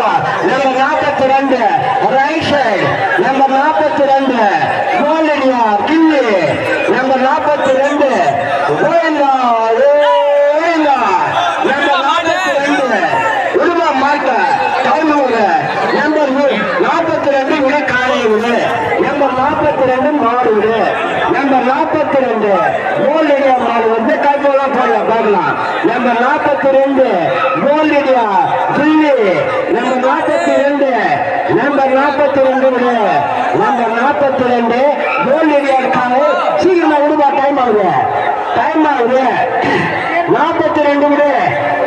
போகலாம் நம்பர் நாற்பத்தி ரெண்டு ரைட் சைடு. நம்பர் நாற்பத்தி ரெண்டு கோல்டனியா நம்பர் நாற்பத்தி ரெண்டு கோயந்தா ஓயந்தா நம்பர் நாற்பத்தி ரெண்டு உருவா மாட்ட டைமூர் நம்பர் நாற்பத்தி ரெண்டு விட காலை விடு நம்பர் ரெண்டு மாடு விடு நம்பர் நாற்பத்தி ரெண்டு கோல்டனியா மாடு வந்து கைப்போலாம் போடலாம் பார்க்கலாம். நம்பர் நாற்பத்தி ரெண்டு கோல்டனியா கில்லி நம்பர் நாற்பத்தி ரெண்டு நம்பர் நாற்பத்தி ரெண்டு விடு. நம்பர் நாற்பத்தி ரெண்டு கோல் இடியா இருக்காங்க சீக்கிரமா விடுவா டைம் ஆகுது. டைம் ஆகுது. நாற்பத்தி ரெண்டு விடு.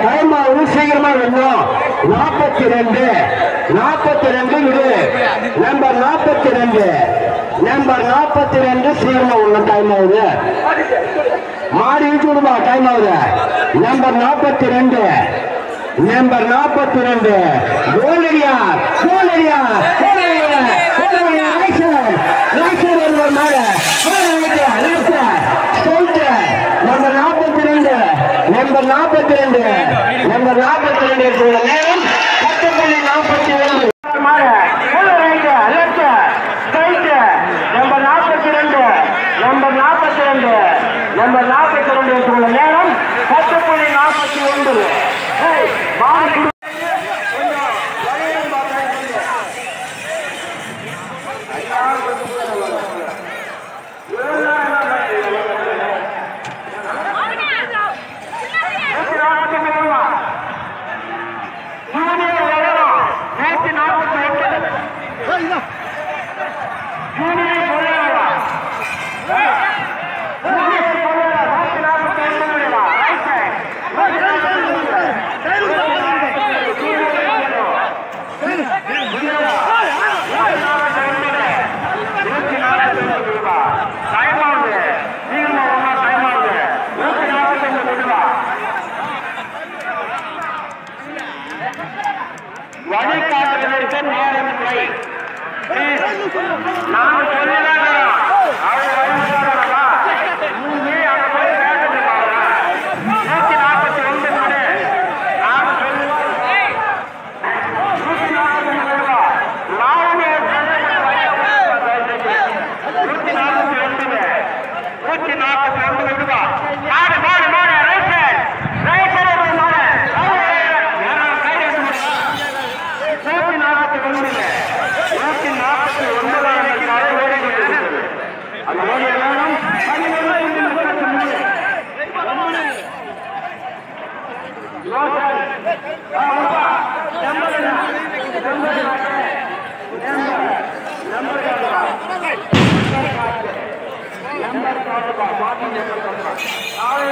டைம் ஆகுது சீக்கிரமா வேணும் நாற்பத்தி ரெண்டு நாற்பத்தி ரெண்டு விடு. நம்பர் நாற்பத்தி ரெண்டு நம்பர் நாற்பத்தி ரெண்டு சீக்கிரமா உள்ள டைம் ஆகுது. மாடி விட்டு விடுமா டைம் ஆகுது. நம்பர் நாற்பத்தி ரெண்டு நம்பர் நாற்பத்தி ரெண்டு கோலடியார் கோலடியார். நம்பர் நாற்பத்தி ரெண்டு நம்பர் நாற்பத்தி ரெண்டு நம்பர் நாற்பத்தி ரெண்டு இருக்கிற நேரம் பத்து புள்ளி நாற்பத்தி ரெண்டு நம்பர் நாற்பத்தி ரெண்டு நம்பர் நாற்பத்தி ரெண்டு நம்பர் நாற்பத்தி ரெண்டு இருக்கிற நேரம் பத்து புள்ளி நாற்பத்தி ஒன்பது ஏய், மாடு না ஆறு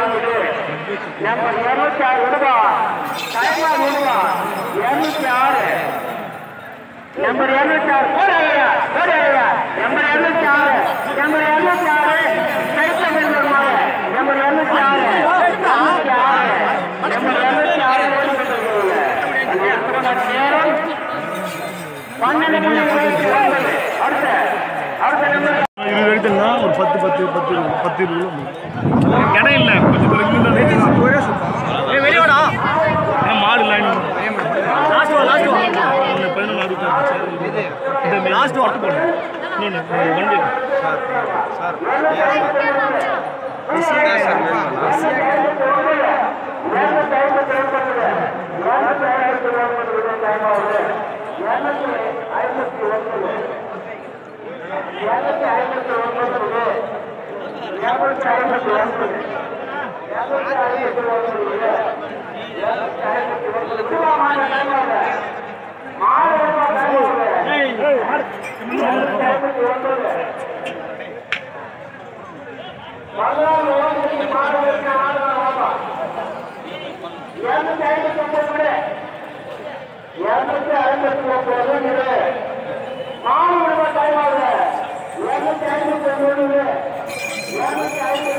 நம்பர் ஆறு ஆறு. ஆறு இருநூத்தி ஆறு. விடுவா டைமா விடுவா இருநூத்தி ஆறு நம்பர் இருநூத்தி ஆறு பத்து பத்து பத்து இருபது, பத்து இருபது வந்துடும். இடம் இல்லை கொஞ்சம் தூரம் இங்கே தான் ஒரே சுத்தம் வெளியோடா மாடு லைன் லாஸ்ட் லாஸ்ட் பதினொன்று அறுபத்தி இந்த லாஸ்ட் ஒட்டு போடு இன்னொன்று வண்டி இருநூத்தி ஐம்பத்தி ஒன்பது நாலு விடுமா டைம் ஆகுது இருநூத்தி ஐம்பத்தி ஒன்பது இருநூத்தி するので、やめてあげて